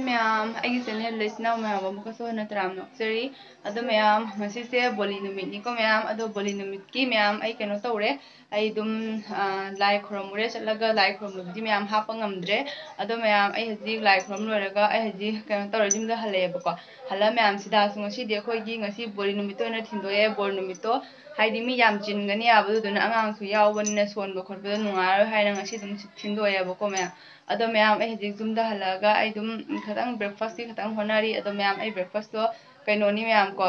ꯃꯌꯥꯝ ꯑꯩꯒꯤ ꯆꯦꯅꯦꯜ ꯂꯩꯆꯤꯟꯅꯥꯎ ꯃꯌꯥꯝ ꯑꯃꯨꯛꯀꯁꯨ ꯍꯟꯅ ꯇꯔꯥꯝꯅ ꯑꯣꯛꯆꯔꯤ ꯑꯗꯣ ꯃꯌꯥꯝ ꯉꯁꯤꯁꯦ ꯕꯣꯂꯤ ꯅꯨꯃꯤꯠꯅꯤꯀꯣ ꯃꯌꯥꯝ ꯑꯗꯣ ꯕꯣꯂꯤ ꯅꯨꯃꯤꯠꯀꯤ ꯃꯌꯥꯝ ꯑꯩ ꯀꯩꯅꯣ ꯇꯧꯔꯦ ꯑꯩ ꯑꯗꯨꯝ ꯂꯥꯏ ꯈꯨꯔꯨꯝꯃꯨꯔꯦ ꯆꯠꯂꯒ ꯂꯥꯏ ꯈꯨꯔꯨꯝꯕꯗꯨꯗꯤ ꯃꯌꯥꯝ ꯍꯥꯞꯄ ꯉꯝꯗ꯭ꯔꯦ ꯑꯗꯣ ꯃꯌꯥꯝ ꯑꯩ ꯍꯧꯖꯤꯛ ꯂꯥꯏ ꯈꯨꯔꯨꯝ ꯂꯣꯏꯔꯒ ꯑꯩ ꯍꯧꯖꯤꯛ ꯀꯩꯅꯣ ꯇꯧꯔꯦ ꯌꯨꯝꯗ ꯍꯜꯂꯛꯑꯦꯕꯀꯣ ꯍꯜꯂ ꯃꯌꯥꯝ ꯁꯤꯗꯥꯁꯨ ꯉꯁꯤꯗꯤ ꯑꯩꯈꯣꯏꯒꯤ ꯉꯁꯤ ꯕꯣꯔꯤ ꯅꯨꯃꯤꯠꯇ ꯑꯣꯏꯅ ꯊꯤꯟꯗꯣꯛꯑꯦ ꯕꯣꯔ ꯅꯨꯃꯤꯠꯇꯣ ꯍꯥꯏꯗꯤ ꯃꯤ ꯌꯥꯝ ꯆꯤꯟꯒꯅꯤ ꯌꯥꯕ ꯑꯗꯨꯗꯨꯅ ꯑꯉꯥꯡꯁꯨ ꯌꯥꯎꯕꯅꯤꯅ ꯁꯣꯟꯕ ꯈꯣꯠꯄꯗ ꯅꯨꯡꯉꯥꯏꯔꯣꯏ ꯍꯥꯏꯅ ꯉꯁꯤ ꯑꯗꯨꯝ ꯊꯤꯟꯗꯣꯛꯑꯦꯕꯀꯣ ꯃꯌꯥꯝ ꯑꯗꯣ ꯃꯌꯥꯝ ꯑꯩ ꯍꯧꯖꯤꯛ ꯌꯨꯝꯗ ꯍꯜꯂꯛꯑꯒ ꯑꯩ ꯑꯗꯨꯝ ꯈꯤꯇꯪ ꯕ꯭ꯔꯦꯛꯐꯥꯁꯀꯤ ꯈꯤꯇꯪ ꯍꯣꯠꯅꯔꯤ ꯑꯗꯣ ꯃꯌꯥꯝ ꯑꯩ ꯕ꯭ꯔꯦꯛꯐꯥꯁꯇꯣ ꯀꯩꯅꯣꯅꯤ ꯃꯌꯥꯝ ꯀꯣ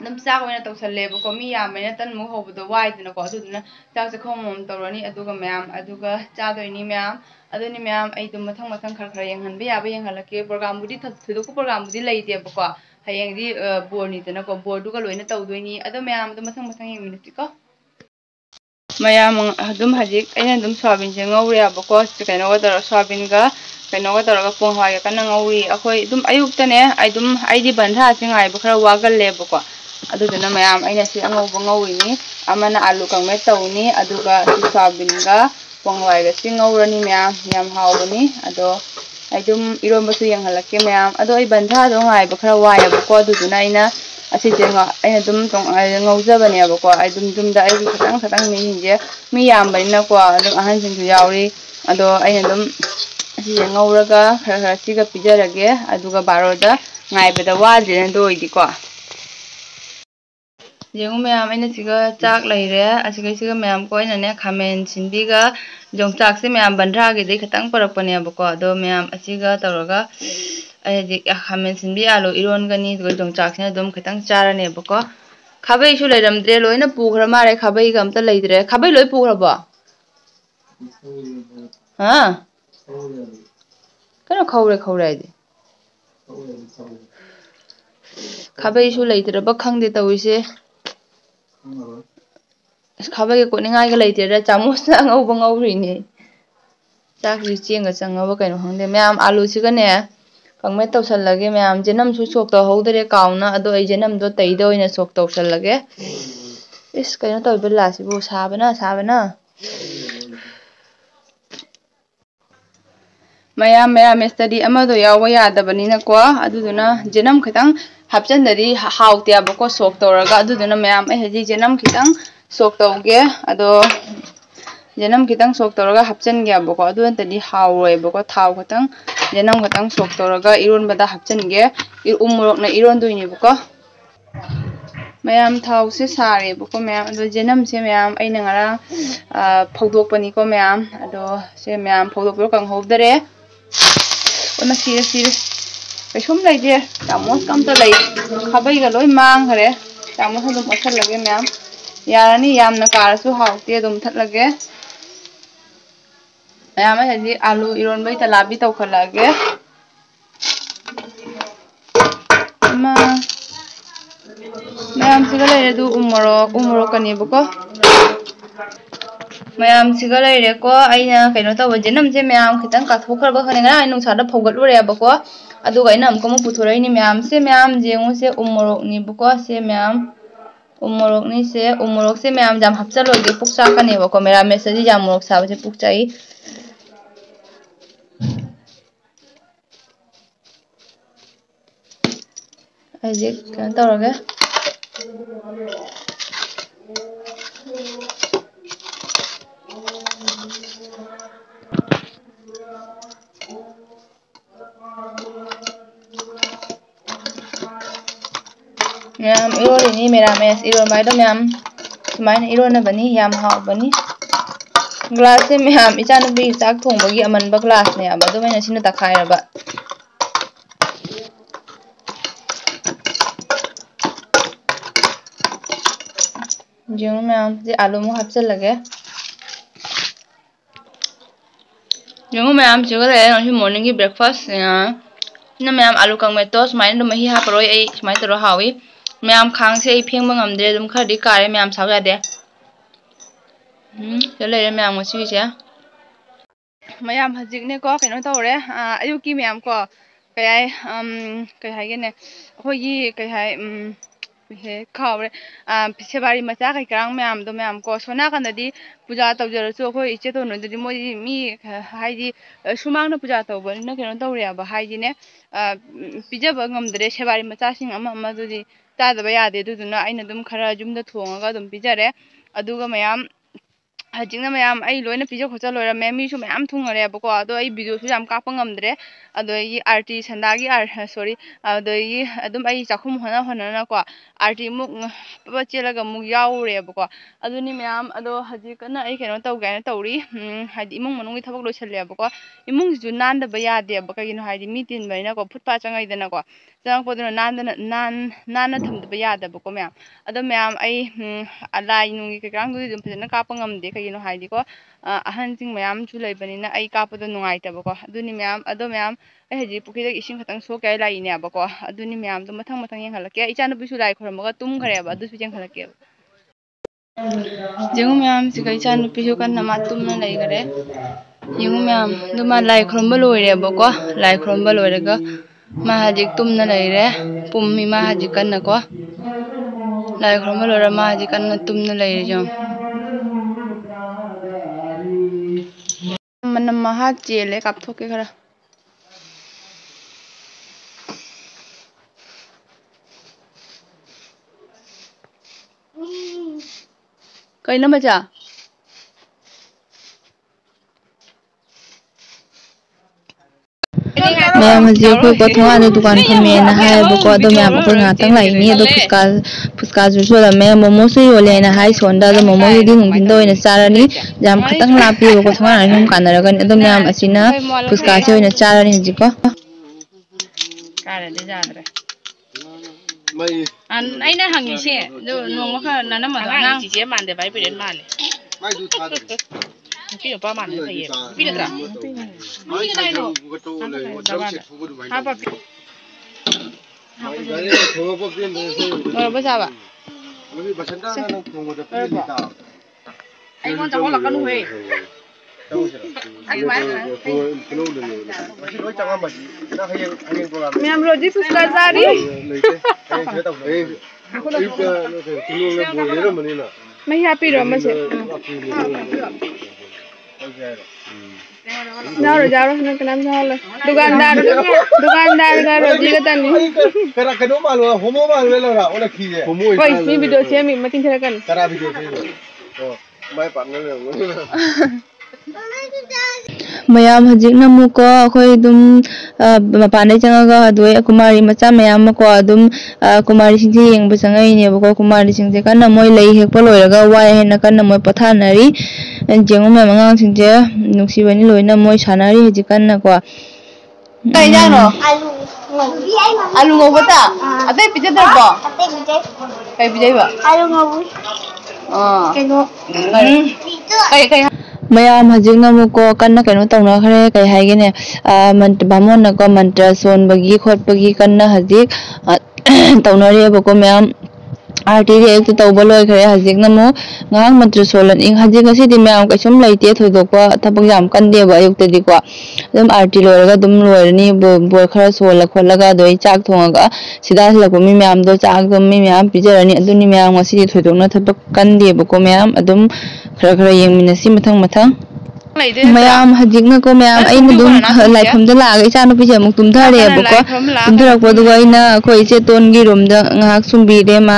ꯑꯗꯨꯝ ꯆꯥꯛ ꯑꯣꯏꯅ ꯇꯧꯁꯜꯂꯦꯕꯀꯣ ꯃꯤ ꯌꯥꯝꯕꯅꯤꯅ ꯇꯟꯃꯨꯛ ꯍꯧꯕꯗꯣ ꯋꯥꯏꯗꯅꯀꯣ ꯑꯗꯨꯗꯨꯅ ꯆꯥꯛ ꯆꯥꯛꯈꯣꯝ ꯑꯃꯃꯝ ꯇꯧꯔꯅꯤ ꯑꯗꯨꯒ ꯃꯌꯥꯝ ꯑꯗꯨꯒ ꯆꯥꯗꯣꯏꯅꯤ ꯃꯌꯥꯝ ꯑꯗꯨꯅꯤ ꯃꯌꯥꯝ ꯑꯩ ꯑꯗꯨꯝ ꯃꯊꯪ ꯃꯊꯪ ꯈꯔ ꯈꯔ ꯌꯦꯡꯍꯟꯕ ꯌꯥꯕ ꯌꯦꯡꯍꯜꯂꯛꯀꯦ ꯄ꯭ꯔꯣꯒꯥꯝꯕꯨꯗꯤ ꯊꯣꯏꯗꯣꯛꯄ ꯄ꯭ꯔꯣꯒꯥꯝꯕꯨꯗꯤ ꯂꯩꯇꯦꯕꯀꯣ ꯍꯌꯦꯡꯗꯤ ꯕꯣꯔꯅꯤꯗꯅꯀꯣ ꯕꯣꯔꯗꯨꯒ ꯂꯣꯏꯅ ꯇꯧꯗꯣꯏꯅꯤ ꯑꯗꯣ ꯃꯌꯥꯝꯗꯣ ꯃꯊꯪ ꯃꯊꯪ ꯌꯦꯡꯃꯤꯟꯅꯁꯤꯀꯣ ꯃꯌꯥꯝ ꯑꯗꯨꯝ ꯍꯧꯖꯤꯛ ꯑꯩꯅ ꯑꯗꯨꯝ ꯁꯣꯌꯥꯕꯤꯟꯁꯦ ꯉꯧꯔꯦꯕꯀꯣ ꯀꯩꯅꯣꯒ ꯇꯧꯔꯒ ꯁꯣꯌꯥꯕꯤꯟꯒ ꯀꯩꯅꯣꯒ ꯇꯧꯔꯒ ꯄꯣꯡ ꯍꯋꯥꯏꯒ ꯀꯟꯅ ꯉꯧꯔꯤ ꯑꯩꯈꯣꯏ ꯑꯗꯨꯝ ꯑꯌꯨꯛꯇꯅꯦ ꯑꯗꯨꯝ ꯑꯩꯗꯤ ꯕꯟꯙꯥꯁꯦ ꯉꯥꯏꯕ ꯈꯔ ꯋꯥꯒꯜꯂꯦꯕꯀꯣ ꯑꯗꯨꯗꯨꯅ ꯃꯌꯥꯝ ꯑꯩꯅ ꯁꯤ ꯑꯉꯧꯕ ꯉꯧꯔꯤꯅꯤ ꯑꯃꯅ ꯑꯥꯂꯨ ꯀꯪꯃꯦꯠ ꯇꯧꯅꯤ ꯑꯗꯨꯒ ꯁꯤ ꯁꯣꯌꯥꯕꯤꯟꯒ ꯄꯣꯡ ꯍꯋꯥꯏꯒꯁꯤ ꯉꯧꯔꯅꯤ ꯃꯌꯥꯝ ꯌꯥꯝ ꯍꯥꯎꯕꯅꯤ ꯑꯗꯣ ꯑꯩ ꯑꯗꯨꯝ ꯏꯔꯣꯟꯕꯁꯨ ꯌꯦꯡꯍꯜꯂꯛꯀꯦ ꯃꯌꯥꯝ ꯑꯗꯣ ꯑꯩ ꯕꯟꯙꯥꯗꯣ ꯉꯥꯏꯕ ꯈꯔ ꯋꯥꯏꯑꯦꯕꯀꯣ ꯑꯗꯨꯗꯨꯅ ꯑꯩꯅ असीजे अगर गौजबनेबको खतंग खतंग मीजे मी यामबनीको अहनसू यावरी अदो असीजे गौरग पीजरगे बारोद गायबद वाद्रेनको जेंगू मैम मैम कोने खामें सिंबीगा जोचाक मैम बंध्रागेद खतंग पड़पनेबको अदो मैम तौरगा aji a khamen sin bi alo iron gani go dong chak na dum khitang chara ne bo ko khabai shu le ram dre loi na pu khra ma re khabai gam ta lei dre khabai loi pu khra ba ha kana khawre khawrai de khabai shu lei dre ba khang de ta wi se khabai ko ni ngai ga lei dre chamus na ngau ba ngau ri ne chak ri chieng ga chang ba kai no hang de me am alu chi ga ne ꯀꯪꯃꯦꯠ ꯇꯧꯁꯜꯂꯒꯦ ꯃꯌꯥꯝ ꯖꯦꯅꯝꯁꯨ ꯁꯣꯛ ꯇꯧꯍꯧꯗ꯭ꯔꯦ ꯀꯥꯎꯅ ꯑꯗꯣ ꯑꯩ ꯖꯦꯅꯝꯗꯣ ꯇꯩꯗ ꯑꯣꯏꯅ ꯁꯣꯛ ꯇꯧꯁꯜꯂꯒꯦ ꯏꯁ ꯀꯩꯅꯣ ꯇꯧꯔꯤꯕ ꯂꯥꯁꯤꯕꯨ ꯁꯥꯕꯅ ꯁꯥꯕꯅ ꯃꯌꯥꯝ ꯃꯦꯔꯥꯃꯦꯁꯇꯗꯤ ꯑꯃꯗꯣ ꯌꯥꯎꯕ ꯌꯥꯗꯕꯅꯤꯅꯀꯣ ꯑꯗꯨꯗꯨꯅ ꯖꯦꯅꯝ ꯈꯤꯇꯪ ꯍꯥꯞꯆꯤꯟꯗꯗꯤ ꯍꯥꯎꯇꯦꯕꯀꯣ ꯁꯣꯛ ꯇꯧꯔꯒ ꯑꯗꯨꯗꯨꯅ ꯃꯌꯥꯝ ꯑꯩ ꯍꯧꯖꯤꯛ ꯖꯦꯅꯝ ꯈꯤꯇꯪ ꯁꯣꯛ ꯇꯧꯒꯦ ꯑꯗꯣ ꯌꯦꯅꯝ ꯈꯤꯇꯪ ꯁꯣꯛ ꯇꯧꯔꯒ ꯍꯥꯞꯆꯤꯟꯒꯦꯕꯀꯣ ꯑꯗꯨ ꯅꯠꯇꯗꯤ ꯍꯥꯎꯔꯣꯏꯕꯀꯣ ꯊꯥꯎ ꯈꯤꯇꯪ ꯌꯦꯅꯝ ꯈꯤꯇꯪ ꯁꯣꯛ ꯇꯧꯔꯒ ꯏꯔꯣꯟꯕꯗ ꯍꯥꯞꯆꯤꯟꯒꯦ ꯎ ꯃꯣꯔꯣꯛꯅ ꯏꯔꯣꯟꯗꯣꯏꯅꯦꯕꯀꯣ ꯃꯌꯥꯝ ꯊꯥꯎꯁꯦ ꯁꯥꯔꯦꯕꯀꯣ ꯃꯌꯥꯝ ꯑꯗꯣ ꯖꯦꯅꯝꯁꯦ ꯃꯌꯥꯝ ꯑꯩꯅ ꯉꯔꯥꯡ ꯐꯧꯗꯣꯛꯄꯅꯤꯀꯣ ꯃꯌꯥꯝ ꯑꯗꯣ ꯁꯦ ꯃꯌꯥꯝ ꯐꯧꯗꯣꯛꯄꯤꯔꯣ ꯀꯪꯍꯧꯗꯔꯦ ꯑꯣꯟꯅ ꯁꯤꯔꯦ ꯁꯤꯔꯦ ꯀꯩꯁꯨꯝ ꯂꯩꯇꯦ ꯆꯥꯃꯣꯁ ꯑꯝꯇ ꯂꯩ ꯈꯥꯕꯩꯒ ꯂꯣꯏ ꯃꯥꯡꯈ꯭ꯔꯦ ꯆꯥꯃꯣꯁ ꯑꯗꯨꯝ ꯑꯣꯠꯁꯜꯂꯒꯦ ꯃꯌꯥꯝ ꯌꯥꯔꯅꯤ ꯌꯥꯝꯅ ꯀꯥꯔꯁꯨ ꯍꯥꯎꯇꯦ ꯑꯗꯨꯝ ꯊꯠꯂꯒꯦ ꯃꯌꯥꯝ ꯑꯩ ꯍꯧꯖꯤꯛ ꯑꯥꯂꯨ ꯏꯔꯣꯟꯕꯩ ꯇꯂꯥꯕꯤ ꯇꯧꯈꯠꯂꯛꯑꯒꯦ ꯑꯃ ꯃꯌꯥꯝꯁꯤꯒ ꯂꯩꯔꯦ ꯑꯗꯨ ꯎ ꯃꯣꯔꯣꯛ ꯎ ꯃꯣꯔꯣꯛꯀꯅꯦꯕꯀꯣ ꯃꯌꯥꯝꯁꯤꯒ ꯂꯩꯔꯦꯀꯣ ꯑꯩꯅ ꯀꯩꯅꯣ ꯇꯧꯕ ꯖꯦꯅꯝꯁꯦ ꯃꯌꯥꯝ ꯈꯤꯇꯪ ꯀꯥꯊꯣꯛꯈ꯭ꯔꯕ ꯈꯪꯗꯦ ꯉꯔꯥꯡ ꯑꯩ ꯅꯨꯡꯁꯥꯗ ꯐꯧꯒꯠꯂꯨꯔꯦꯕꯀꯣ ꯑꯗꯨꯒ ꯑꯩꯅ ꯑꯃꯨꯛꯀ ꯑꯃꯨꯛ ꯄꯨꯊꯣꯔꯛꯏꯅꯤ ꯃꯌꯥꯝꯁꯦ ꯃꯌꯥꯝ ꯌꯦꯡꯉꯨꯁꯦ ꯎ ꯃꯣꯔꯣꯛꯅꯤꯕꯀꯣ ꯁꯦ ꯃꯌꯥꯝ ꯎ ꯃꯣꯔꯣꯛꯅꯤꯁꯦ ꯎ ꯃꯣꯔꯣꯛꯁꯦ ꯃꯌꯥꯝ ꯌꯥꯝ ꯍꯥꯞꯆꯤꯜꯂꯣꯏꯒꯦ ꯄꯨꯛ ꯆꯥꯛꯀꯅꯦꯕꯀꯣ ꯃꯦꯔꯥꯃꯦꯁꯇꯗꯤ ꯌꯥꯝ ꯃꯣꯔꯣꯛ ꯁꯥꯕꯁꯦ ꯄꯨꯛ ꯆꯥꯛꯏ ꯍꯧꯖꯤꯛ ꯀꯩꯅꯣ ꯇꯧꯔꯒꯦ ꯃꯌꯥꯝ ꯏꯔꯣꯜꯂꯤꯅꯤ ꯃꯦꯔꯥꯃꯦꯁ ꯏꯔꯣꯟꯕ ꯍꯥꯏꯗꯣ ꯃꯌꯥꯝ ꯁꯨꯃꯥꯏꯅ ꯏꯔꯣꯟꯅꯕꯅꯤ ꯌꯥꯝ ꯍꯥꯎꯕꯅꯤ ꯒ꯭ꯂꯥꯁꯁꯦ ꯃꯌꯥꯝ ꯏꯆꯥꯅꯨꯄꯤꯒꯤ ꯆꯥꯛ ꯊꯣꯡꯕꯒꯤ ꯑꯃꯟꯕ ꯒ꯭ꯂꯥꯁꯅꯦꯕ ꯑꯗꯨꯃꯥꯏꯅ ꯁꯤꯅ ꯇꯛꯈꯥꯏꯔꯕ जो मैं आम से आलू मो हाथ से लगे। जो मैं आम चुगर है, और मॉर्निंग की ब्रेकफास्ट यहाँ। ना मैं आम आलू कंग में तो समय तो मही हाँ परो यही समय तो रहा हुई। मैं आम खांग से यही फेंग में हम दे तुम खा दी मैं आम साग दे चले रे मैं आम तो उसी की मैं आम हज़िक ने को कहना तो रे आयु की मैं आम को कहाय कहाय के ने हो ये कहाय he khawre am piche bari ma cha kai karang me am do me am. Ko sona kan da di puja to jor so ko iche to no di mo mi hai di eh, shumang na puja to bo. Na ke no to re ba hai di ne ah, pija ba ngam dre she bari ma cha sing am am do di ta da ba ya de du na ai na dum khara jum da thuang ga dum pija re. Aduga mayam ꯍꯧꯖꯤꯛꯅ ꯃꯌꯥꯝ ꯑꯩ ꯂꯣꯏꯅ ꯄꯤꯖ ꯈꯣꯠꯆ ꯂꯣꯏꯔꯝꯃꯦ ꯃꯤꯁꯨ ꯃꯌꯥꯝ ꯊꯨꯡꯉꯔꯦꯕꯀꯣ ꯑꯗꯣ ꯑꯩ ꯚꯤꯗꯤꯑꯣꯁꯨ ꯌꯥꯝ ꯀꯥꯞꯄ ꯉꯝꯗ꯭ꯔꯦ ꯑꯗꯒꯤ ꯑꯥꯔꯇꯤ ꯁꯟꯗꯥꯒꯤ ꯑꯥꯔ ꯁꯣꯔꯤ ꯑꯗꯒꯤ ꯑꯗꯨꯝ ꯑꯩ ꯆꯥꯛꯈꯨꯝ ꯍꯣꯠꯅ ꯍꯣꯠꯅꯅꯀꯣ ꯑꯥꯔꯇꯤ ꯑꯃꯨꯛ ꯄꯨꯂꯞ ꯆꯦꯜꯂꯒ ꯑꯃꯨꯛ ꯌꯥꯎꯔꯨꯔꯦꯕꯀꯣ ꯑꯗꯨꯅꯤ ꯃꯌꯥꯝ ꯑꯗꯣ ꯍꯧꯖꯤꯛ ꯀꯟꯅ ꯑꯩ ꯀꯩꯅꯣ ꯇꯧꯒꯦ ꯍꯥꯏꯅ ꯇꯧꯔꯤ ꯍꯥꯏꯗꯤ ꯏꯃꯨꯡ ꯃꯅꯨꯡꯒꯤ ꯊꯕꯛ ꯂꯣꯏꯁꯜꯂꯦꯕꯀꯣ ꯏꯃꯨꯡꯁꯤꯁꯨ ꯅꯥꯟꯗꯕ ꯌꯥꯗꯦꯕ ꯀꯩꯒꯤꯅꯣ ꯍꯥꯏꯗꯤ ꯃꯤ ꯇꯤꯟꯕꯅꯤꯅꯀꯣ ꯐꯨꯠ ꯄꯥꯠ ꯆꯪꯉꯛꯏꯗꯅꯀꯣ ꯆꯪꯉꯛꯄꯗꯨꯅ ꯅꯥꯟꯗꯅ ꯅꯥꯟꯅ ꯊꯝꯗꯕ ꯌꯥꯗꯕꯀꯣ ꯃꯌꯥꯝ ꯑꯗꯣ ꯃꯌꯥꯝ ꯑꯩ ꯂꯥꯏ ꯅꯨꯡꯒꯤ ꯀꯩꯀꯥꯗꯨꯗꯤ ꯑꯗꯨꯝ ꯐꯖꯅ ꯀꯥꯞꯄ ꯉꯝꯗꯦ ꯀꯩꯒꯤꯅꯣ ꯍꯥꯏꯗꯤꯀꯣ ꯑꯍꯟꯁꯤꯡ ꯃꯌꯥꯝꯁꯨ ꯂꯩꯕꯅꯤꯅ ꯑꯩ ꯀꯥꯞꯄꯗꯣ ꯅꯨꯡꯉꯥꯏꯇꯕꯀꯣ ꯑꯗꯨꯅꯤ ꯃꯌꯥꯝ ꯑꯗꯣ ꯃꯌꯥꯝ ꯑꯩ ꯍꯧꯖꯤꯛ ꯄꯨꯈ꯭ꯔꯤꯗꯒꯤ ꯏꯁꯤꯡ ꯈꯛꯇꯪ ꯁꯣꯛꯀꯦ ꯂꯥꯛꯏꯅꯦꯕꯀꯣ ꯑꯗꯨꯅꯤ ꯃꯌꯥꯝꯗꯣ ꯃꯊꯪ ꯃꯊꯪ ꯌꯦꯡꯍꯜꯂꯛꯀꯦ ꯏꯆꯥꯅꯨꯄꯤꯁꯨ ꯂꯥꯏ ꯈꯣꯏꯔꯝꯃꯒ ꯇꯨꯝꯈ꯭ꯔꯦꯕ ꯑꯗꯨꯁꯨ ꯌꯦꯡꯍꯜꯂꯛꯀꯦꯕ ꯌꯦꯡꯉꯨ ꯃꯌꯥꯝꯁꯤꯒ ꯏꯆꯥꯅꯨꯄꯤꯁꯨ ꯀꯟꯅ ꯃꯥ ꯇꯨꯝꯅ ꯂꯩꯈꯔꯦ ꯌꯦꯡꯉꯨ ꯃꯌꯥꯝ ꯑꯗꯨ ꯃꯥ ꯂꯥꯏ ꯈꯨꯔꯨꯝꯕ ꯂꯣꯏꯔꯦꯕꯀꯣ ꯂꯥꯏ ꯈꯨꯔꯨꯝꯕ ꯂꯣꯏꯔꯒ ꯃꯥ ꯍꯧꯖꯤꯛ ꯇꯨꯝꯅ ꯂꯩꯔꯦ ꯄꯨꯝꯃꯤ ꯃꯥ ꯍꯧꯖꯤꯛ ꯀꯟꯅꯀꯣ ꯂꯥꯏ ꯈꯨꯔꯨꯝꯕ ꯂꯣꯏꯔ ꯃꯥ ꯍꯧꯖꯤꯛ ꯀꯟꯅ ꯇꯨꯝꯅ ꯂꯩꯔꯤ ꯌꯦꯡꯉꯨ ꯃꯅꯝ ꯃꯍꯥ ꯆꯦꯜꯂꯦ ꯀꯥꯞꯊꯣꯛꯀꯦ ꯈꯔ ꯀꯩꯅꯣ ꯃꯆꯥ मैम हजिरखौ बथवाने दुकान खौ मेना हाय मैं अदो मैम को ngaतang lai. Ni अदो फुसका फुसका जु सोला मैम मोमो से योले ना हाय सोंदा अदो मोमो यदि हुंगिन दो ने चारानी जाम खतंग लापि बको थवा हम कानरा गन अदो मैम असिना फुसका से योने चारानी हजिको कारे जादरे mai. An ai na hangi se no no ma ka na na ma na. Ji je man de bai bi den ma le mai du 피는 빠만 해서 얘 피는다 피는다 이거 아빠 피 rồi ờ, bây giờ ạ. Ờ, Anh con cháu là con huề Mẹ rồi đi xuống ra đi. Mày happy rồi mà sẽ. Bye, Pak. Nggak, nggak, nggak. ꯃꯌꯥꯝ ꯍꯧꯖꯤꯛꯅ ꯑꯃꯨꯛꯀꯣ ꯑꯩꯈꯣꯏ ꯑꯗꯨꯝ ꯃꯄꯥꯟꯗꯩ ꯆꯪꯉꯒ ꯑꯗꯨ ꯀꯨꯃꯥꯔꯤ ꯃꯆꯥ ꯃꯌꯥꯝ ꯑꯃꯀꯣ ꯑꯗꯨꯝ ꯀꯨꯃꯥꯔꯤꯁꯤꯡꯁꯦ ꯌꯦꯡꯕ ꯆꯪꯉꯛꯏꯅꯦꯕꯀꯣ ꯀꯨꯃꯥꯔꯤꯁꯤꯡꯁꯦ ꯀꯟꯅ ꯃꯣꯏ ꯂꯩ ꯍꯦꯛꯄ ꯂꯣꯏꯔꯒ ꯋꯥꯏ ꯍꯥꯏꯅ ꯀꯟꯅ ꯃꯣꯏ ꯄꯣꯊꯥꯅꯔꯤ ꯌꯦꯡꯉꯨ ꯃꯌꯥꯝ ꯑꯉꯥꯡꯁꯤꯡꯁꯦ ꯅꯨꯡꯁꯤꯕꯅꯤ ꯂꯣꯏꯅ ꯃꯣꯏ ꯁꯥꯟꯅꯔꯤ ꯍꯧꯖꯤꯛ ꯀꯟꯅꯀꯣ ꯀꯩ ꯏꯟꯖꯥꯡꯅꯣ ꯑꯂꯨ ꯉꯧꯕꯇ ꯑꯇꯩ ꯄꯤꯖꯗ꯭ꯔꯕꯣ ꯀꯩ ꯄꯤꯖꯩꯕ ꯑꯂꯨ ꯉꯧꯏ ꯑꯥ ꯀꯩꯅꯣ ꯀꯩ ꯀꯩ ꯃꯌꯥꯝ ꯍꯧꯖꯤꯛꯅ ꯑꯃꯨꯛꯀꯣ ꯀꯟꯅ ꯀꯩꯅꯣ ꯇꯧꯅꯈ꯭ꯔꯦ ꯀꯩ ꯍꯥꯏꯒꯦꯅꯦ ꯕꯥꯃꯣꯟꯅꯀꯣ ꯃꯟꯇ꯭ꯔ ꯁꯣꯟꯕꯒꯤ ꯈꯣꯠꯄꯒꯤ ꯀꯟꯅ ꯍꯧꯖꯤꯛ ꯇꯧꯅꯔꯤꯑꯕꯀꯣ ꯃꯌꯥꯝ आर्टिरियल तो तब लोखरे हजिक नमु मंत्र सोलन इंग हजिक मैं कई लेते थोड़ा थब कंदेब अयुक्तको आर्टी लोरगा लोरनी बोल खर सोल खोल चाक थोंगा सिदा हल्प मी मैम चाक मी मैम पीजरनी मैम थोड़ना थब कंदेबको मैम खर खर यमी मथ मथ मैम हजिको मैम लाइफम लागे इचा नुपीसे अमुक तुम्धरेबको तुम्धरपद अखोई इचे तोन की रूम सूबीरे मा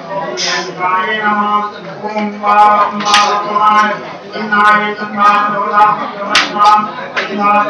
शिवाय नमः ओम पाम पावनाय इनाय तथा नोदा नमस्मा इनाय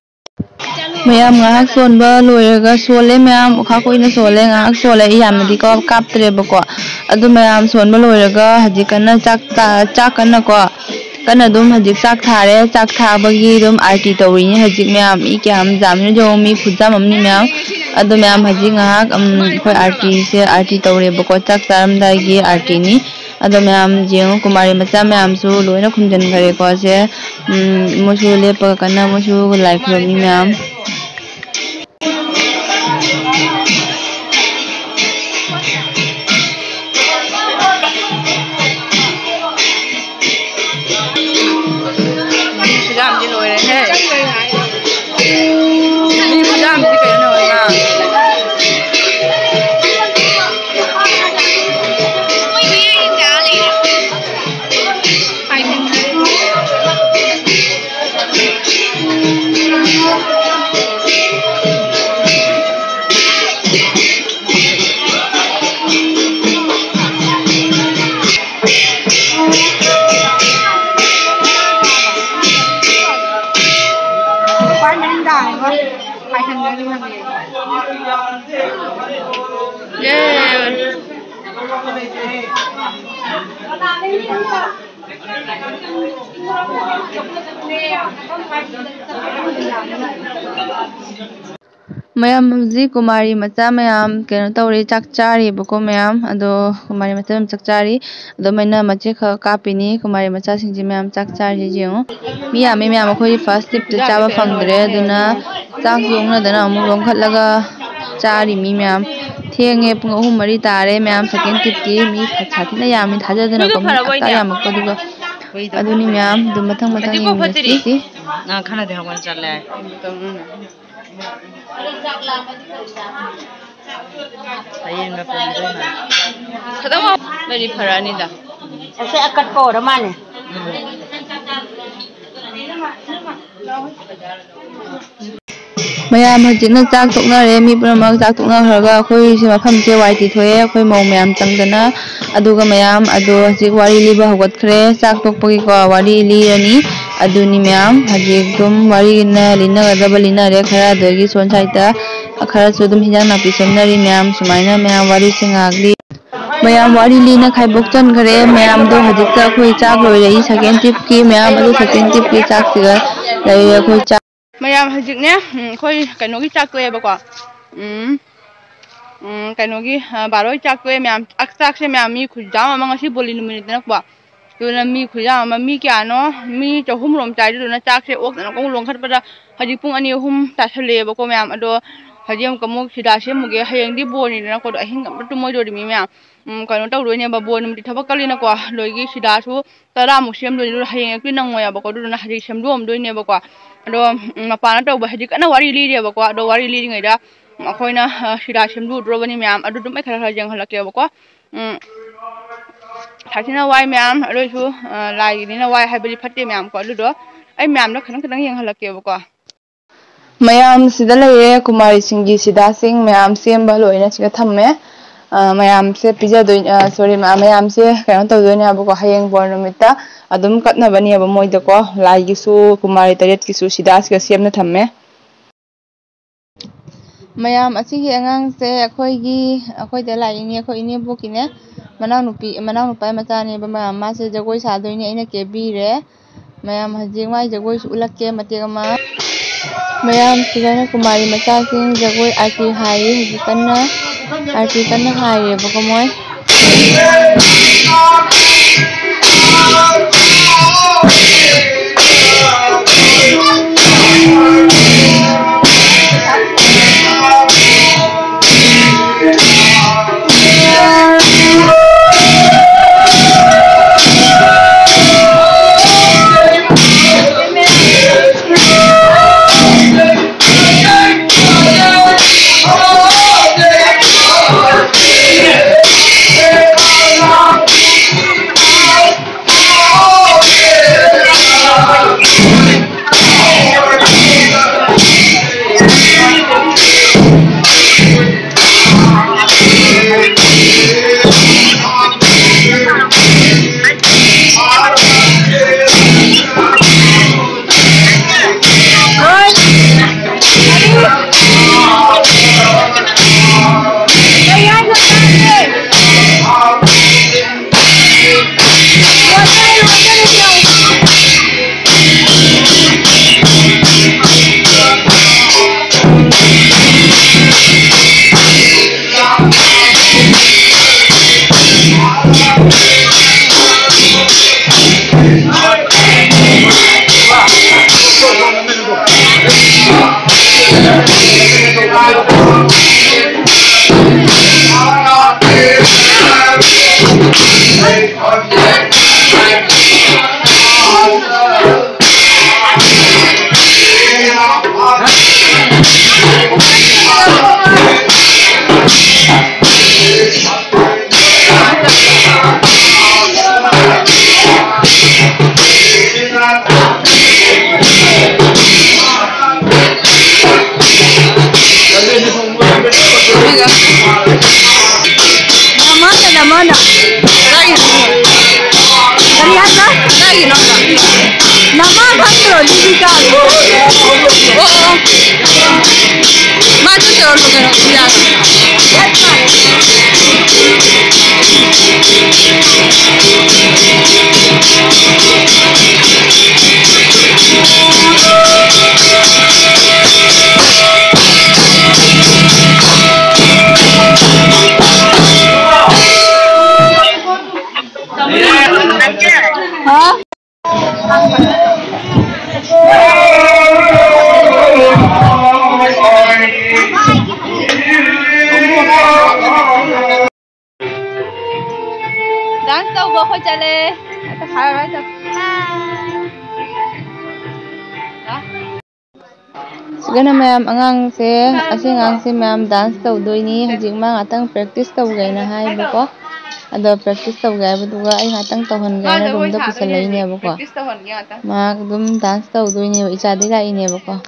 ꯃꯌꯥꯝ ꯉꯥꯏꯍꯥꯛ ꯁꯣꯟꯕ ꯂꯣꯏꯔꯒ ꯁꯣꯜꯂꯦ ꯃꯌꯥꯝ ꯑꯣꯈꯥ ꯀꯨꯏꯅ ꯁꯣꯜꯂꯦ ꯉꯥꯏꯍꯥꯛ ꯁꯣꯜꯂꯦ ꯑꯩ ꯌꯥꯝꯅꯗꯤꯀꯣ ꯀꯥꯞꯇ꯭ꯔꯦꯕꯀꯣ ꯑꯗꯨ ꯃꯌꯥꯝ ꯁꯣꯟꯕ ꯂꯣꯏꯔꯒ ꯍꯧꯖꯤꯛ ꯀꯟꯅ ꯆꯥꯛ ꯆꯥꯛ ꯀꯟꯅꯀꯣ ꯀꯟꯅ ꯑꯗꯨꯝ ꯍꯧꯖꯤꯛ ꯆꯥꯛ ꯊꯥꯔꯦ ꯆꯥꯛ ꯊꯥꯕꯒꯤ ꯑꯗꯨꯝ ꯑꯥꯔꯇꯤ ꯇꯧꯔꯤꯅꯤ ꯍꯧꯖꯤꯛ ꯃꯌꯥꯝ ꯃꯤ ꯀꯌꯥꯝ ꯌꯥꯝꯃꯤꯅꯣ ꯌꯦꯡꯉꯣ ꯃꯤ ꯈꯨꯠꯌꯥꯝ ꯑꯃꯅꯤ ꯃꯌꯥꯝ ꯑꯗꯣ ꯃꯌꯥꯝ ꯍꯧꯖꯤꯛ ꯉꯥꯏꯍꯥꯛ ꯑꯩꯈꯣꯏ ꯑꯥꯔꯇꯤꯁꯦ ꯑꯥꯔꯇꯤ ꯇꯧꯔꯦꯕꯀꯣ ꯆꯥꯛ ꯆꯥꯔꯝꯗꯥꯏꯒꯤ ꯑꯥꯔꯇꯤꯅꯤ ꯑꯗꯣ ꯃꯌꯥꯝ ꯌꯦꯡꯉꯣ ꯀꯨꯃꯥꯔꯤ ꯃꯆꯥ ꯃꯌꯥꯝꯁꯨ ꯂꯣꯏꯅ ꯈꯨꯝꯖꯤꯟꯈꯔꯦꯀꯣ ꯁꯦ ꯃꯣꯏꯁꯨ ꯂꯦꯞꯄꯒ ꯀꯟꯅ ꯃꯣꯏꯁꯨ ꯂꯥꯏ ꯈꯨꯔꯝꯃꯤ ꯃꯌꯥꯝ ꯃꯌꯥꯝ ꯍꯧꯖꯤꯛ ꯀꯨꯃꯥꯔꯤ ꯃꯆꯥ ꯃꯌꯥꯝ ꯀꯩꯅꯣ ꯇꯧꯔꯤ ꯆꯥꯛ ꯆꯥꯔꯤꯕꯀꯣ ꯃꯌꯥꯝ ꯑꯗꯣ ꯀꯨꯃꯥꯔꯤ ꯃꯆꯥ ꯃꯌꯥꯝ ꯆꯥꯛ ꯆꯥꯔꯤ ꯑꯗꯣ ꯃꯩꯅ ꯃꯆꯦꯠ ꯈꯛ ꯀꯥꯞꯄꯤꯅꯤ ꯀꯨꯃꯥꯔꯤ ꯃꯆꯥꯁꯤꯡꯁꯦ ꯃꯌꯥꯝ ꯆꯥꯛ ꯆꯥꯔꯤ ꯌꯦꯡꯉꯣ ꯃꯤ ꯌꯥꯝꯃꯤ ꯃꯌꯥꯝ ꯑꯩꯈꯣꯏ ꯐꯥꯔꯁ ꯇꯤꯞꯇ ꯆꯥꯕ ꯐꯪꯗ꯭ꯔꯦ ꯑꯗꯨꯅ ꯆꯥꯛꯁꯨ ꯑꯣꯛꯅꯗꯅ ꯑꯃꯨꯛ ꯂꯣꯝꯈꯠꯂꯒ ꯆꯥꯔꯤ ꯃꯤ ꯃꯌꯥꯝ ꯊꯦꯡꯉꯦ ꯄꯨꯡ ꯑꯍꯨꯝ ꯃꯔꯤ ꯇꯥꯔꯦ ꯃꯌꯥꯝ ꯁꯦꯀꯦꯟ ꯇꯤꯞꯇꯤ ꯃꯤ ꯁꯥꯊꯤꯅ ꯌꯥꯝꯃꯤ ꯊꯥꯖꯗꯅꯀꯣ ꯃꯤ ꯑꯁꯥ ꯌꯥꯝꯃꯛꯄꯗꯨꯒ ꯑꯗꯨꯅꯤ ꯃꯌꯥꯝ ꯑꯗꯨꯝ ꯃꯊꯪ ꯃꯊꯪ ꯌꯦꯡꯃꯤꯟꯅꯁꯤ ꯅꯪ ꯈꯟꯅꯗꯤ ꯍꯧꯒꯠ ꯆꯠꯂꯦ ꯍꯌꯦꯡꯒ ꯄꯨꯟꯗꯣꯏꯅ ꯈꯇꯪ ꯂꯩꯗꯤ ꯐꯔꯛꯑꯅꯤꯗ ꯑꯁꯦ ꯑꯀꯠꯄ ꯑꯣꯏꯔ ꯃꯥꯜꯂꯦ ꯃꯌꯥꯝ ꯍꯧꯖꯤꯛꯅ ꯆꯥꯛ ꯇꯣꯛꯅꯔꯦ ꯃꯤ ꯄꯨꯝꯅꯃꯛ ꯆꯥꯛ ꯇꯣꯛꯅꯈ꯭ꯔꯒ ꯑꯩꯈꯣꯏꯁꯦ ꯃꯐꯝꯁꯦ ꯋꯥꯏ ꯇꯩꯊꯣꯛꯑꯦ ꯑꯩꯈꯣꯏ ꯃꯧ ꯃꯌꯥꯝ ꯆꯪꯗꯅ ꯑꯗꯨꯒ ꯃꯌꯥꯝ ꯑꯗꯣ ꯍꯧꯖꯤꯛ ꯋꯥꯔꯤ ꯂꯤꯕ ꯍꯧꯒꯠꯈ꯭ꯔꯦ ꯆꯥꯛ ꯇꯣꯛꯄꯒꯤꯀꯣ ꯋꯥꯔꯤ ꯂꯤꯔꯅꯤ ꯑꯗꯨꯅꯤ ꯃꯌꯥꯝ ꯍꯧꯖꯤꯛ ꯑꯗꯨꯝ ꯋꯥꯔꯤꯅ ꯂꯤꯅꯒꯗꯕ ꯂꯤꯅꯔꯦ ꯈꯔ ꯑꯗꯒꯤ ꯁꯣꯟ ꯁꯥꯏꯗ ꯈꯔꯁꯨ ꯑꯗꯨꯝ ꯍꯤꯟꯖꯥꯡ ꯅꯥꯄꯤ ꯁꯦꯝꯅꯔꯤ ꯃꯌꯥꯝ ꯁꯨꯃꯥꯏꯅ ꯃꯌꯥꯝ ꯋꯥꯔꯤꯁꯦ ꯉꯥꯏꯍꯥꯛ ꯂꯤ ꯃꯌꯥꯝ ꯋꯥꯔꯤ ꯂꯤꯅ ꯈꯥꯏꯕꯣꯛ ꯆꯟꯈ꯭ꯔꯦ ꯃꯌꯥꯝꯗꯣ ꯍꯧꯖꯤꯛꯇ ꯑꯩꯈꯣꯏ ꯆꯥꯛ ꯂꯣꯏꯔꯛꯏ ꯁꯦꯀꯦꯟ ꯇ꯭ꯔꯤꯞꯀꯤ ꯃꯌꯥꯝ ꯑꯗꯨ ꯁꯦꯀꯦꯟ ꯇ꯭ꯔꯤꯞꯀꯤ ꯆꯥꯛꯁꯤꯒ ꯂꯩꯔꯦ ꯑꯩꯈꯣꯏ ꯆꯥꯛ ꯃꯌꯥꯝ ꯍꯧꯖꯤꯛꯅꯦ ꯑꯩꯈꯣꯏ ꯀꯩꯅꯣꯒꯤ ꯆꯥꯛ ꯇꯣꯛꯑꯦꯕꯀꯣ ꯎꯝ ꯎꯝ ꯀꯩꯅꯣꯒꯤ ꯕꯥꯔꯣꯏ ꯆꯥꯛ ꯇꯣꯛꯑꯦ ꯃꯌꯥꯝ ꯆꯥꯛꯁꯦ ꯃꯌꯥꯝ ꯃꯤ ꯈꯨꯌꯥꯝ ꯑꯃ ꯉꯁꯤ ꯕꯣꯂꯤ ꯅꯨꯃꯤꯠꯅꯤꯗꯅꯀꯣ ꯑꯗꯨꯅ ꯃꯤ ꯈꯨꯌꯥꯝ ꯑꯃ ꯃꯤ ꯀꯌꯥꯅꯣ ꯃꯤ ꯆꯍꯨꯝꯔꯣꯝ ꯆꯥꯏꯗꯨꯗꯨꯅ ꯆꯥꯛꯁꯦ ꯑꯣꯛꯇꯅ ꯑꯃꯨꯛ ꯂꯣꯟꯈꯠꯄꯗ ꯍꯧꯖꯤꯛ ꯄꯨꯡ ꯑꯅꯤ ꯑꯍꯨꯝ ꯇꯥꯁꯜꯂꯛꯑꯦꯕꯀꯣ ꯃꯌꯥꯝ ꯑꯗꯣ ꯍꯧꯖꯤꯛ ꯑꯃꯨꯛꯀ ꯑꯃꯨꯛ ꯁꯤꯗꯥ ꯁꯦꯝꯃꯨꯒꯦ ꯍꯌꯦꯡꯗꯤ ꯕꯣꯔꯅꯤꯗꯅꯀꯣ ꯑꯗꯣ ꯑꯍꯤꯡ ꯑꯃ ꯇꯨꯝꯃꯣꯏꯗꯣꯔꯤꯃꯤ ꯃꯌꯥꯝ ꯎꯝ ꯀꯩꯅꯣ ꯇꯧꯗꯣꯏꯅꯦꯕ ꯕꯣꯔ ꯅꯨꯃꯤꯠꯇꯤ ꯊꯕꯛ ꯀꯜꯂꯤꯅꯀꯣ ꯑꯗꯒꯤ ꯁꯤꯗꯥꯁꯨ ꯇꯔꯥꯃꯨꯛ ꯁꯦꯝꯗꯣꯏꯅꯤ ꯑꯗꯨꯅ ꯍꯌꯦꯡ ꯍꯦꯛꯇꯤ ꯅꯪꯉꯣꯏꯑꯕꯀꯣ ꯑꯗꯨꯗꯨꯅ ꯍꯧꯖꯤꯛ ꯁꯦꯝꯗꯣꯛꯑꯝꯗꯣꯏꯅꯦꯕꯀꯣ ado mapana to bahdi kana wari li re bakwa do wari li ngai da akoina shira shimdu dro bani myam adu dum khara khara jang halake bakwa thakina wai myam alo chu lai ni na wai habili phatte myam ko lu do ai myam na khana khana yang halake bakwa mayam sidalaye kumari singgi sida sing myam sem ba loina chiga thamme ꯃꯌꯥꯝꯁꯦ ꯄꯤꯖꯗꯣꯏꯅꯦ sorry ꯃꯌꯥꯝꯁꯦ ꯀꯩꯅꯣ ꯇꯧꯗꯣꯏꯅꯦꯕꯀꯣ ꯍꯌꯦꯡ ꯕꯣꯔ ꯅꯨꯃꯤꯠꯇ ꯑꯗꯨꯝ ꯀꯠꯅꯕꯅꯦꯕ ꯃꯣꯏꯗꯀꯣ ꯂꯥꯏꯒꯤꯁꯨ ꯀꯨꯃꯥꯔꯤ ꯇꯔꯦꯠꯀꯤꯁꯨ ꯁꯤꯗꯥꯁꯤꯒ ꯁꯦꯝꯅ ꯊꯝꯃꯦ ꯃꯌꯥꯝ ꯑꯁꯤꯒꯤ ꯑꯉꯥꯡꯁꯦ ꯑꯩꯈꯣꯏꯒꯤ ꯑꯩꯈꯣꯏꯗ ꯂꯥꯛꯏꯅꯦ ꯑꯩꯈꯣꯏ ꯏꯅꯦꯝꯕꯣꯛꯀꯤꯅꯦ ꯃꯅꯥꯎꯅꯨꯄꯤ ꯃꯅꯥꯎꯅꯨꯄꯥ ꯃꯆꯥꯅꯦꯕ ꯃꯌꯥꯝ ꯃꯥꯁꯦ ꯖꯒꯣꯏ ꯁꯥꯗꯣꯏꯅꯦ ꯑꯩꯅ ꯀꯦꯕꯤꯔꯦ ꯃꯌꯥꯝ ꯍꯧꯖꯤꯛ ꯃꯥꯏ ꯖꯒꯣꯏꯁꯨ ꯎꯠꯂꯛꯀꯦ ꯃꯇꯦꯛ ꯑꯃ ꯃꯌꯥꯝꯁꯤꯗꯅ ꯀꯨꯃꯥꯔꯤ ꯃꯆꯥꯁꯤꯡ ꯖꯒꯣꯏ ꯑꯥꯔꯇꯤ ꯍꯥꯏꯔꯤ ꯍꯧꯖꯤꯛ ꯀꯟꯅ ꯑꯥꯔꯇꯤ ꯀꯟꯅ ꯍꯥꯏꯔꯦꯕꯀꯣ ꯃꯣꯏ Namana, karena mayam angang se asing ang si mayam dance tau doi ni hajik ma ngatang practice tau gai na hai buko. Ada practice tau gai buko duga ai ngatang tau hon gai na dum dok pusal lai ni buko. ma dum dance tau doi ni icha de lai ni buko.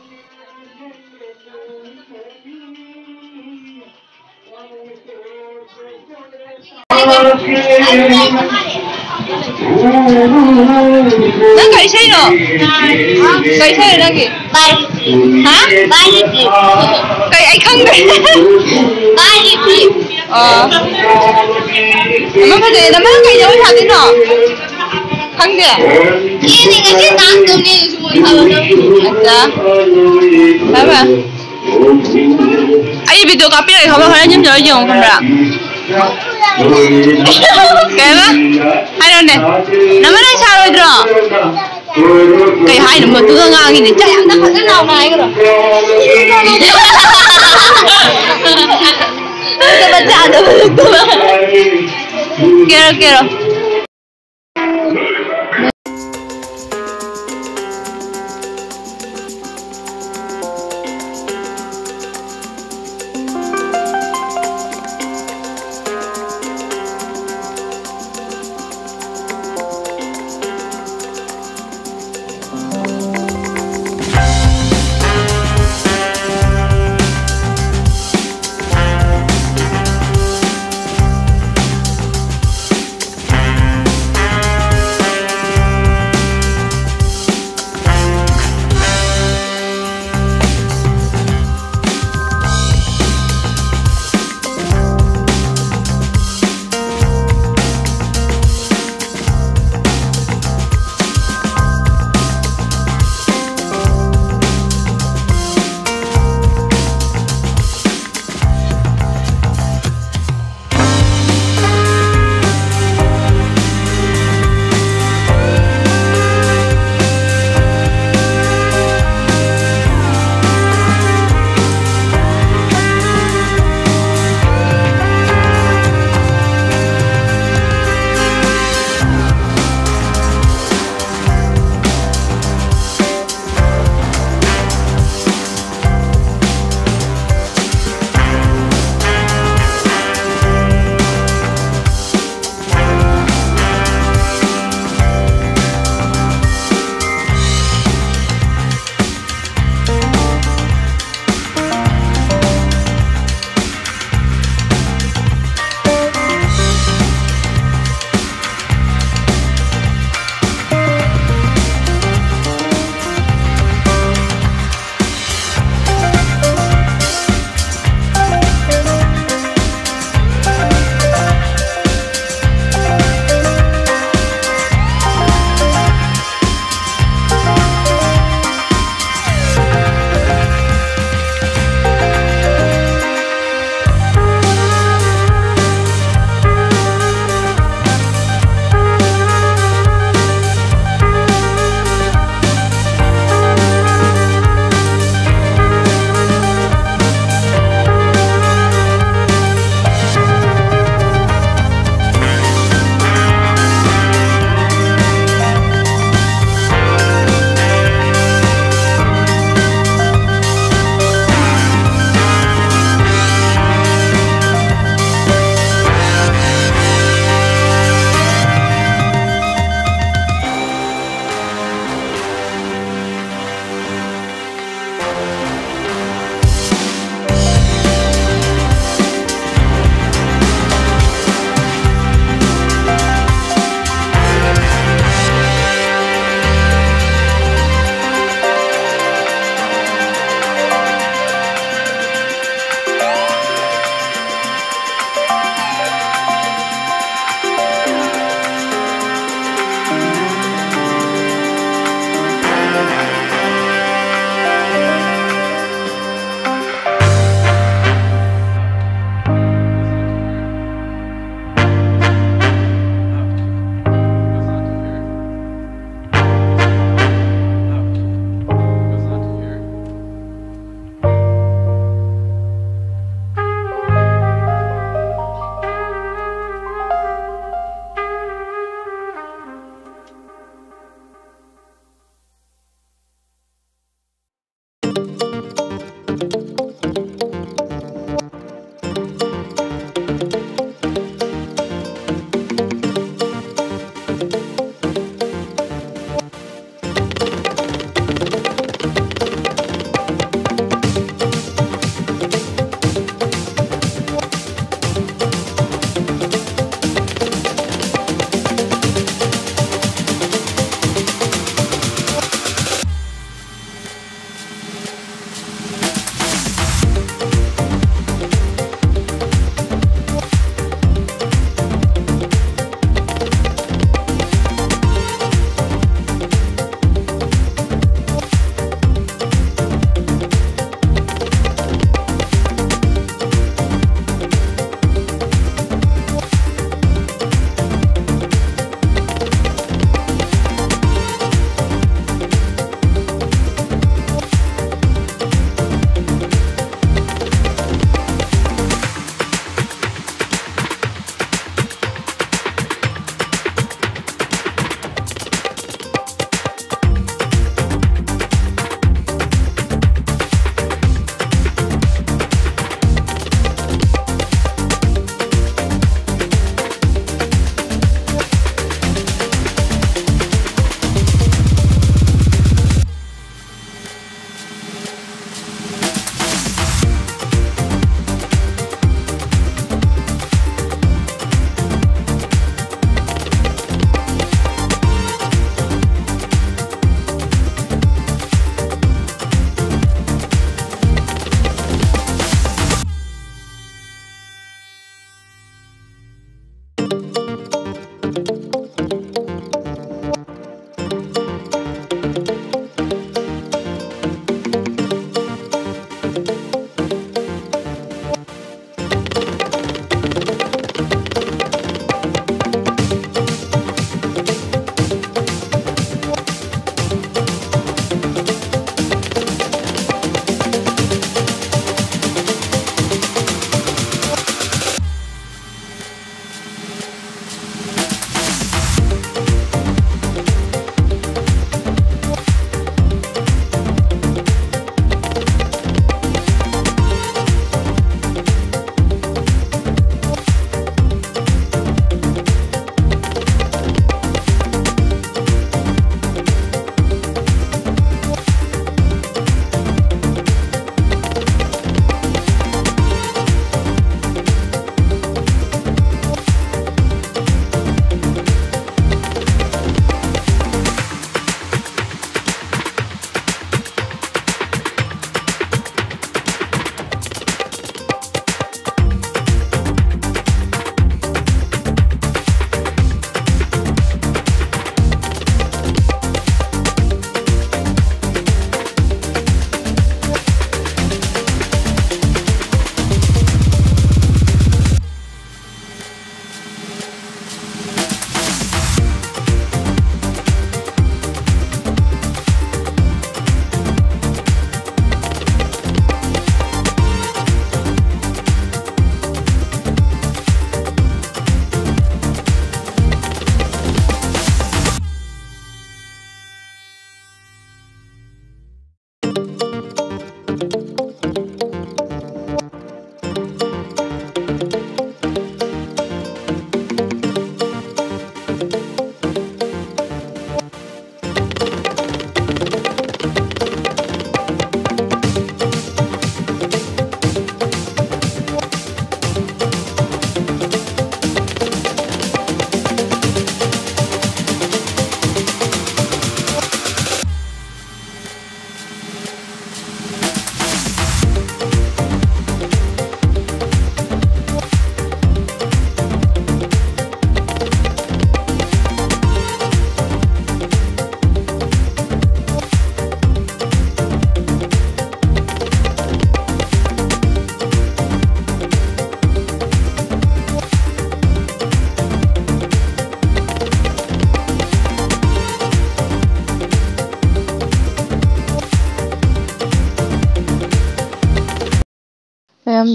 너 걸세요. 걸세요 여기. 빨리. 하? 빨리 피. 걸 ai không đấy. 빨리 피. 어. 엄마 봐도 나 말은 그냥 우리 다들 너. 강대. 얘네가 이제 난 돈이 요즘 우리 하고. 맞아. 봐봐. 아이 비디오 카피를 가봐. 그냥 좀 열지 온 카메라 này nó mới đang sao rồi cái hai nó mở tương ngang thì chạy chắc, rất nào này cơ rồi. Cái bánh chả đó. Kia rồi kia rồi.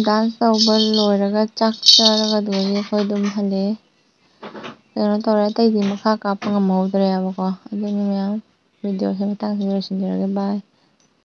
Dance ꯇꯧꯕ ꯂꯣꯏꯔꯒ ꯆꯥꯛ ꯆꯥꯔꯒ ꯑꯗꯨꯗꯒꯤ ꯑꯩꯈꯣꯏ ꯑꯗꯨꯝ ꯍꯜꯂꯛꯑꯦ ꯀꯩꯅꯣ ꯇꯧꯔꯦ ꯑꯇꯩꯗꯤ ꯃꯈꯥ ꯀꯥꯞꯄ ꯉꯝꯍꯧꯗ꯭ꯔꯦꯕꯀꯣ ꯑꯗꯨꯅꯤ ꯃꯌꯥꯝ ꯚꯤꯗꯤꯑꯣꯁꯦ ꯃꯇꯥꯡꯁꯤꯗ ꯂꯣꯏꯁꯤꯟꯖꯔꯒꯦ ꯕꯥꯏ